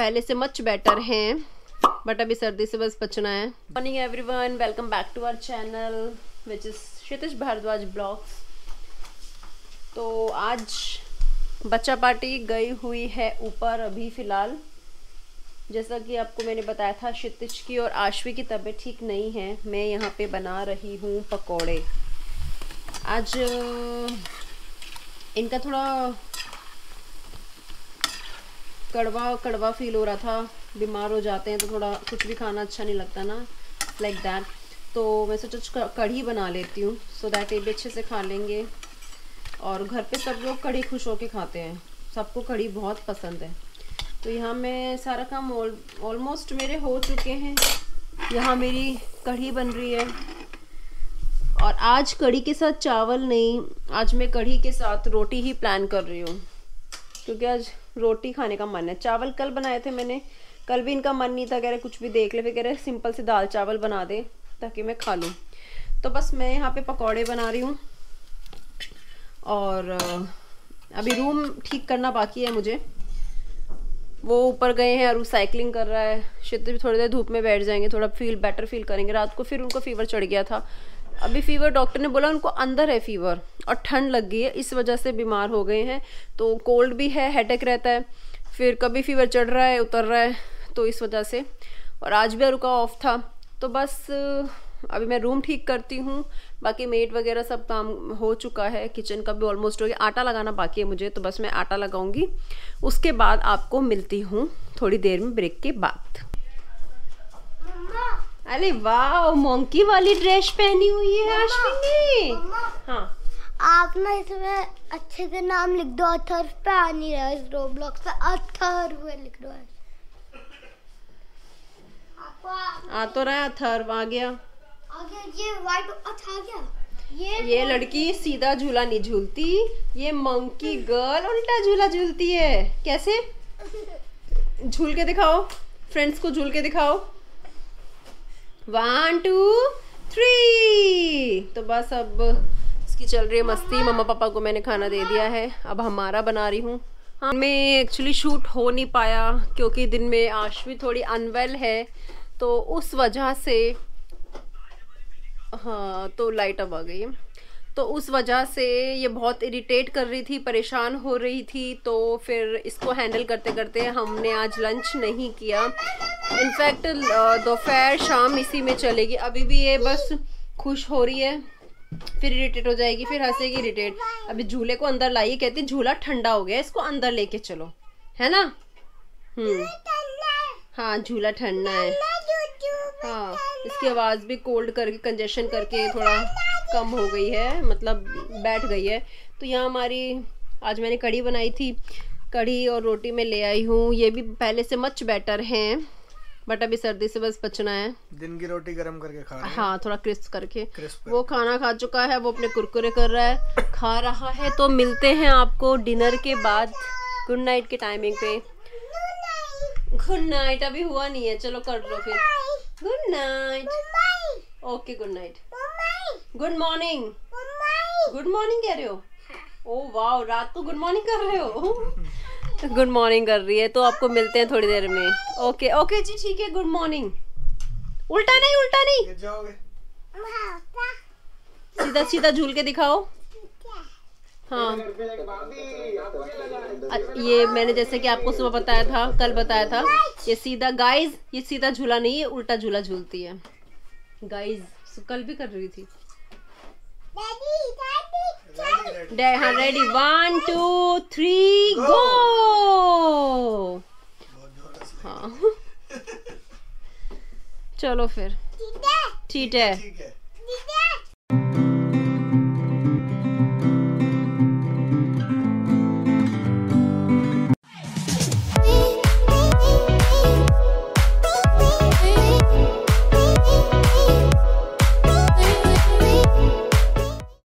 पहले से much better हैं बट अभी सर्दी से बस बचना है। Morning everyone welcome back to our channel which is Kshitij Bhardwaj vlogs तो आज बच्चा पार्टी गई हुई है ऊपर अभी फ़िलहाल। जैसा कि आपको मैंने बताया था क्षितिज की और आशवी की तबीयत ठीक नहीं है। मैं यहाँ पे बना रही हूँ पकोड़े। आज इनका थोड़ा कड़वा कड़वा फील हो रहा था, बीमार हो जाते हैं तो थोड़ा कुछ भी खाना अच्छा नहीं लगता ना लाइक like दैट तो मैं सोचा कढ़ी बना लेती हूँ सो दैट ये भी अच्छे से खा लेंगे. और घर पे सब लोग कढ़ी खुश होके खाते हैं. सबको कढ़ी बहुत पसंद है. तो यहाँ मैं सारा काम ऑलमोस्ट मेरे हो चुके हैं. यहाँ मेरी कढ़ी बन रही है. और आज कढ़ी के साथ चावल नहीं, आज मैं कढ़ी के साथ रोटी ही प्लान कर रही हूँ. क्योंकि आज रोटी खाने का मन है। चावल कल बनाए थे मैंने। कल भी इनका मन नहीं था कह रहे कुछ भी देख ले, फिर कह रहे सिंपल से दाल चावल बना दे ताकि मैं खा लूँ। तो बस मैं यहाँ पे पकौड़े बना रही हूँ। और अभी रूम ठीक करना बाकी है मुझे। वो ऊपर गए हैं और साइकिलिंग कर रहा है। शित भी थोड़ी देर धूप में बैठ जाएँगे, थोड़ा फील बेटर फील करेंगे। रात को फिर उनको फीवर चढ़ गया था। अभी फीवर डॉक्टर ने बोला, उनको अंदर है फीवर और ठंड लग गई है, इस वजह से बीमार हो गए हैं। तो कोल्ड भी है हेडेक रहता है। फिर कभी फीवर चढ़ रहा है, उतर रहा है तो इस वजह से। और आज भी रुका ऑफ़ था। तो बस, अभी मैं रूम ठीक करती हूँ। बाकी मेट वगैरह सब काम हो चुका है। किचन का भी ऑलमोस्ट हो गया। आटा लगाना बाकी है मुझे तो बस मैं आटा लगाऊँगी। उसके बाद आपको मिलती हूँ थोड़ी देर में ब्रेक के बाद। अरे वाह मोंकी वाली ड्रेस पहनी हुई है अश्विनी हाँ। आप ना इसमें अच्छे से नाम लिख दो अथर पे आ नहीं रहा इस रोब्लॉक्स पे। अथर हुए लिख दो आ तो रहा है अथर आ गया। आ गया ये वाइट अथ आ गया। ये ये लड़की सीधा झूला नहीं झूलती ये मंकी गर्ल उल्टा झूला झूलती है। कैसे? झूल के दिखाओ फ्रेंड्स को झूल के दिखाओ। वन टू थ्री तो बस अब इसकी चल रही है मस्ती। मम्मा। पापा को मैंने खाना दे दिया है। अब हमारा बना रही हूँ। हाँ मैं एक्चुअली शूट हो नहीं पाया क्योंकि दिन में आशवी थोड़ी अनवेल है। तो उस वजह से हाँ तो लाइट अब आ गई तो उस वजह से ये बहुत इरिटेट कर रही थी परेशान हो रही थी। तो फिर इसको हैंडल करते करते हमने आज लंच नहीं किया। इनफैक्ट दोपहर शाम इसी में चलेगी। अभी भी ये बस खुश हो रही है फिर इरिटेट हो जाएगी फिर हंसेगी इरिटेट अभी झूले को अंदर लाइए कहती झूला ठंडा हो गया इसको अंदर लेके चलो। है ना? हम्म। हाँ। झूला ठंडा है। हाँ इसकी आवाज़ भी कोल्ड करके कंजेशन करके थोड़ा कम हो गई है मतलब बैठ गई है। तो यहाँ हमारी आज मैंने कढ़ी बनाई थी। कढ़ी और रोटी में ले आई हूँ। ये भी पहले से मच बेटर हैं। बट अभी सर्दी से बस बचना है। दिन की रोटी गर्म करके खा रहे हाँ। थोड़ा क्रिस्प करके। क्रिस्प वो खाना खा चुका है वो अपने कुरकुरे कर रहा है। खा रहा है तो मिलते हैं आपको डिनर के बाद गुड नाइट के टाइमिंग पे। गुड नाइट अभी हुआ नहीं है चलो कर लो फिर। Good night. Okay good night good morning good morning कह रहे हो? ओ वाह रात को गुड मॉर्निंग कर रहे हो? गुड मॉर्निंग कर रही है तो आपको मिलते हैं थोड़ी देर में। ओके ओके जी ठीक है गुड मॉर्निंग उल्टा नहीं उल्टा नहीं। सीधा सीधा झूल के दिखाओ। हाँ। ये मैंने जैसे कि आपको सुबह बताया था कल बताया था ये सीधा गाइस ये सीधा झूला नहीं है उल्टा झूला झूलती है। गाइस कल भी कर रही थी। डे हाँ ready one two three go हाँ चलो फिर। ठीक है।